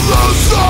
sign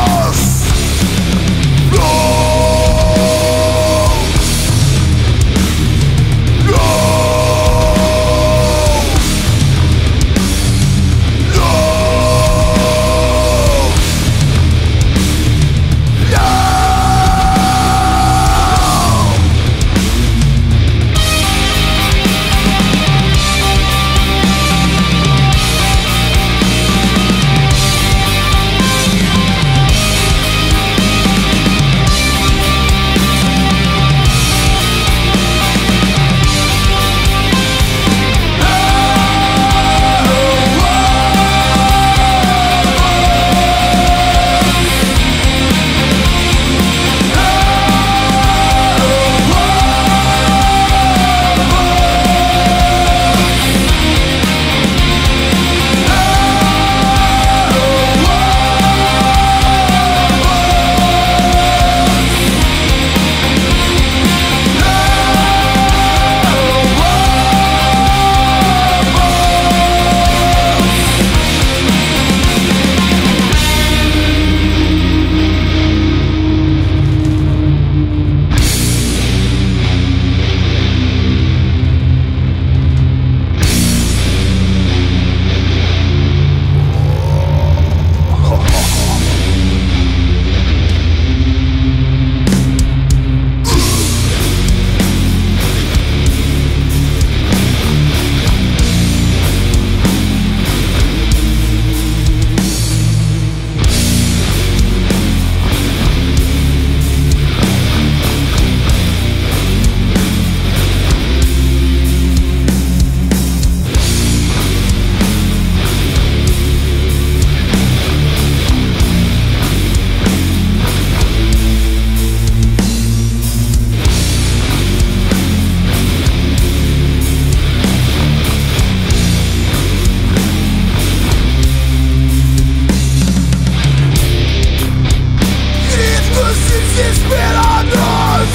desesperados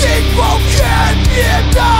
Sin qualquer piedade